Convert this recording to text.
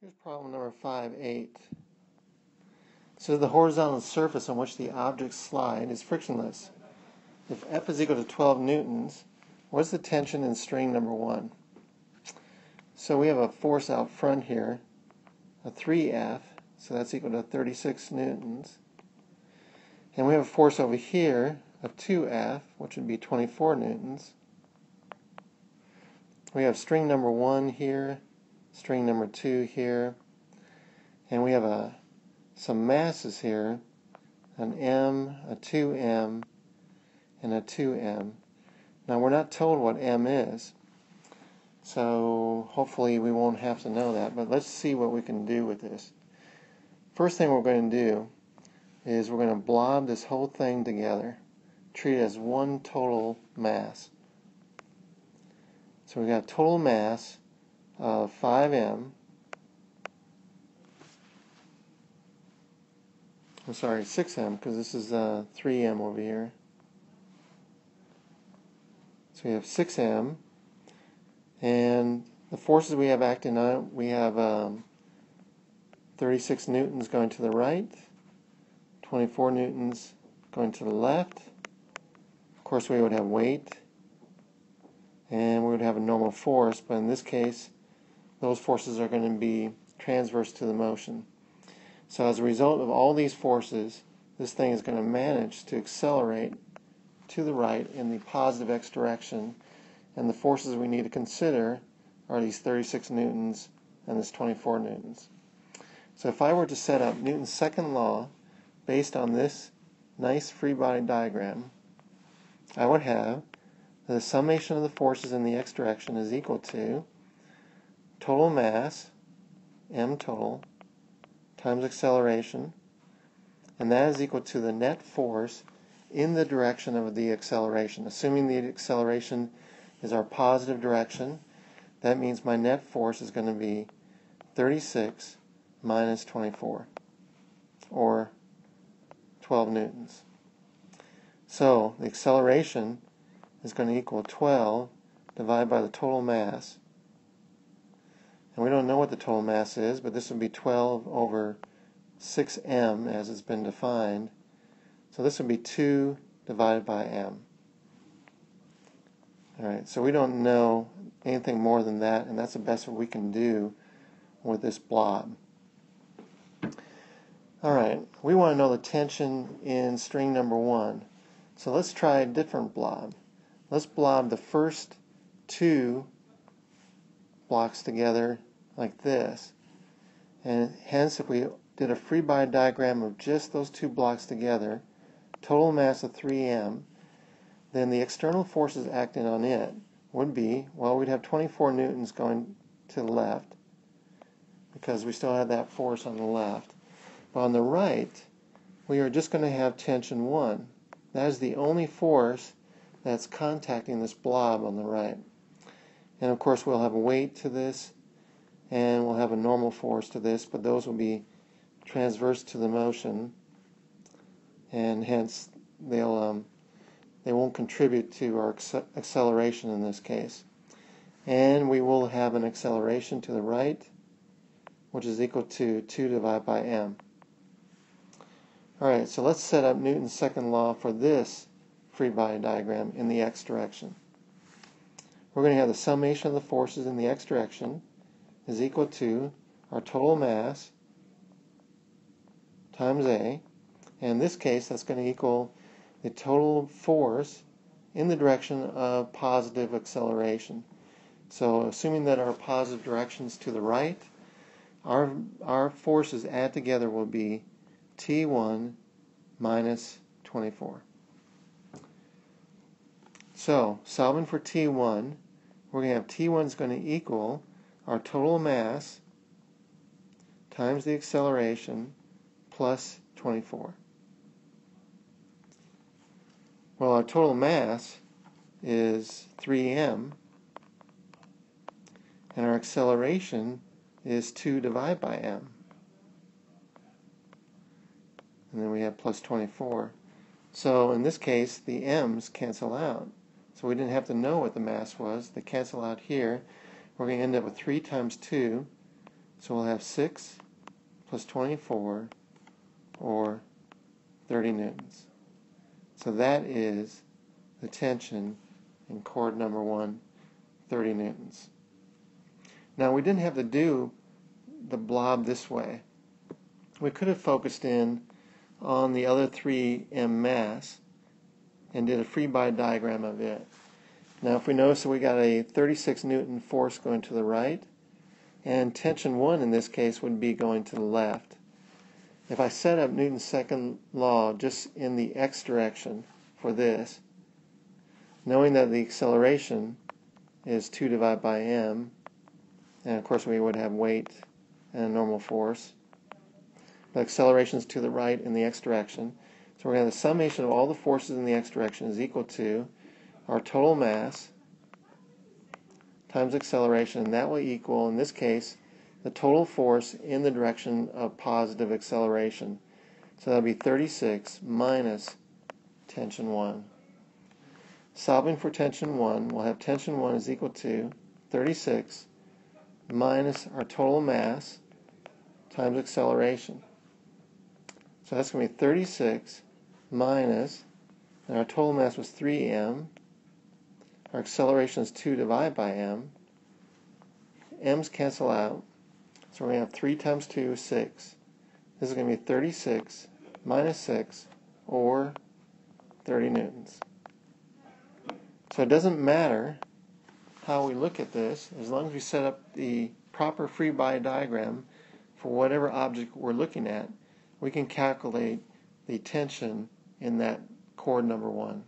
Here's problem number 5, 8. So the horizontal surface on which the objects slide is frictionless. If F is equal to 12 newtons, what's the tension in string number 1? So we have a force out front here, a 3F, so that's equal to 36 newtons. And we have a force over here of 2F, which would be 24 newtons. We have string number 1 here, string number 2 here, and we have a some masses here, an M, a 2M, and a 2M. Now we're not told what M is, so hopefully we won't have to know that, but let's see what we can do with this. First thing we're going to do is we're going to blob this whole thing together, treat it as one total mass. So we've got total mass of 5m. I'm sorry, 6m, because this is uh, 3m over here. So we have 6m, and the forces we have acting on we have um, 36 newtons going to the right, 24 newtons going to the left. Of course, we would have weight, and we would have a normal force, but in this case, those forces are going to be transverse to the motion. So as a result of all these forces, this thing is going to manage to accelerate to the right in the positive x direction, and the forces we need to consider are these 36 newtons and this 24 newtons. So if I were to set up Newton's second law based on this nice free body diagram, I would have the summation of the forces in the x direction is equal to total mass, m total, times acceleration, and that is equal to the net force in the direction of the acceleration. Assuming the acceleration is our positive direction, that means my net force is going to be 36 minus 24, or 12 newtons. So the acceleration is going to equal 12 divided by the total mass. And we don't know what the total mass is, but this would be 12 over 6m as it's been defined. So this would be 2 divided by m. Alright, so we don't know anything more than that, and that's the best we can do with this blob. Alright, we want to know the tension in string number 1. So let's try a different blob. Let's blob the first two blocks together like this. And hence, if we did a free body diagram of just those two blocks together, total mass of 3m, then the external forces acting on it would be, well, we'd have 24 newtons going to the left, because we still have that force on the left. But on the right, we are just going to have tension 1. That is the only force that's contacting this blob on the right. And of course we'll have a weight to this and we'll have a normal force to this, but those will be transverse to the motion and hence they'll um, they won't contribute to our acceleration in this case. And we will have an acceleration to the right, which is equal to 2 divided by m. Alright, so let's set up Newton's second law for this free body diagram in the x direction. We're going to have the summation of the forces in the x direction is equal to our total mass times A. And in this case, that's going to equal the total force in the direction of positive acceleration. So assuming that our positive direction is to the right, our, our forces add together will be T1 minus 24. So, solving for T1, we're going to have T1 is going to equal our total mass times the acceleration plus 24. Well, our total mass is 3m, and our acceleration is 2 divided by m. And then we have plus 24. So in this case, the m's cancel out. So we didn't have to know what the mass was. They cancel out here. We're going to end up with 3 times 2 So we'll have 6 plus 24 or 30 newtons. So that is the tension in cord number 1, 30 newtons. Now we didn't have to do the blob this way. We could have focused in on the other 3M mass and did a free body diagram of it. Now if we notice that we got a 36 Newton force going to the right and tension 1 in this case would be going to the left. If I set up Newton's second law just in the x direction for this, knowing that the acceleration is 2 divided by m, and of course we would have weight and a normal force. The acceleration is to the right in the x direction. So we're going to have the summation of all the forces in the x direction is equal to our total mass times acceleration, and that will equal, in this case, the total force in the direction of positive acceleration. So that'll be 36 minus tension 1. Solving for tension 1, we'll have tension 1 is equal to 36 minus our total mass times acceleration. So that's going to be 36 minus, and our total mass was 3m. Our acceleration is 2 divided by m. m's cancel out. So we're going to have 3 times 2 is 6. This is going to be 36 minus 6, or 30 newtons. So it doesn't matter how we look at this, as long as we set up the proper free body diagram for whatever object we're looking at, we can calculate the tension in that cord number one.